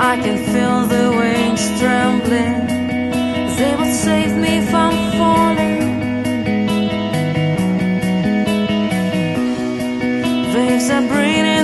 I can feel the wings trembling. They will save me from falling. Waves are breathing